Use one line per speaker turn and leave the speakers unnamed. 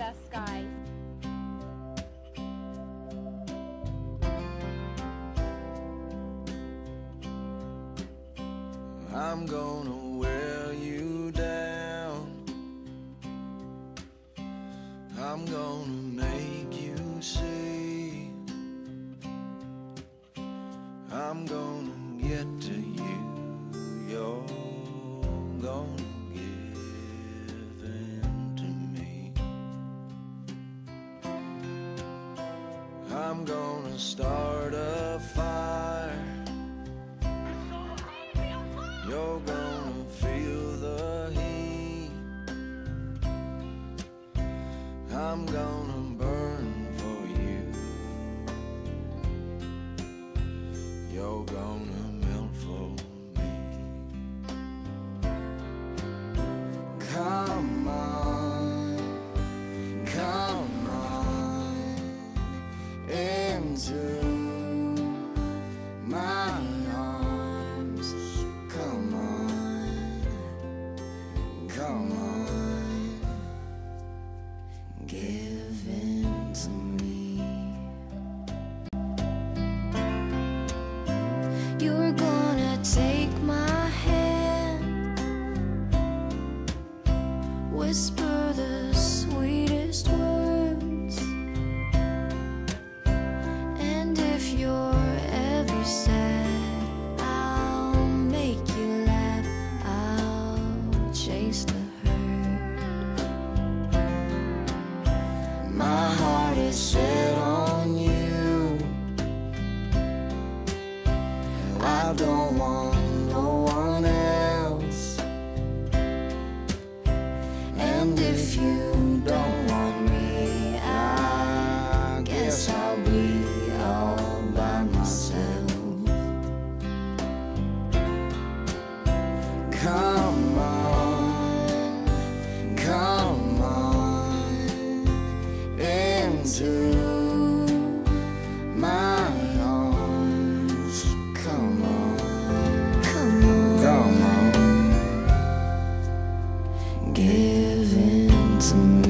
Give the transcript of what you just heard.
best.
I'm gonna wear you down. I'm gonna make you see. I'm gonna get to you. I'm gonna burn for you. You're gonna melt for me. Come on, come on into
whisper the sweetest words, and if you're ever sad, I'll make you laugh. I'll chase the hurt.
My heart is set on you. I don't into my arms. Come on,
Come on,
come on.
give in to me.